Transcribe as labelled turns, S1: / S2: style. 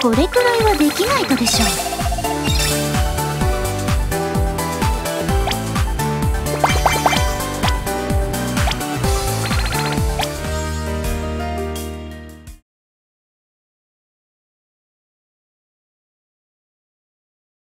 S1: これくらいはできないとでしょう。